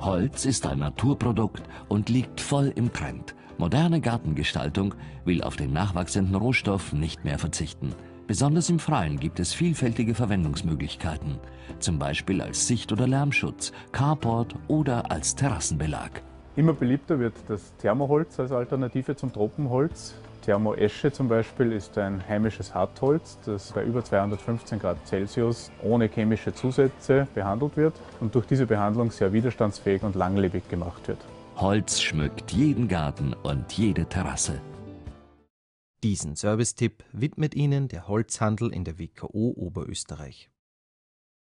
Holz ist ein Naturprodukt und liegt voll im Trend. Moderne Gartengestaltung will auf den nachwachsenden Rohstoff nicht mehr verzichten. Besonders im Freien gibt es vielfältige Verwendungsmöglichkeiten, zum Beispiel als Sicht- oder Lärmschutz, Carport oder als Terrassenbelag. Immer beliebter wird das Thermoholz als Alternative zum Tropenholz. Thermoesche zum Beispiel ist ein heimisches Hartholz, das bei über 215 Grad Celsius ohne chemische Zusätze behandelt wird und durch diese Behandlung sehr widerstandsfähig und langlebig gemacht wird. Holz schmückt jeden Garten und jede Terrasse. Diesen Servicetipp widmet Ihnen der Holzhandel in der WKO Oberösterreich.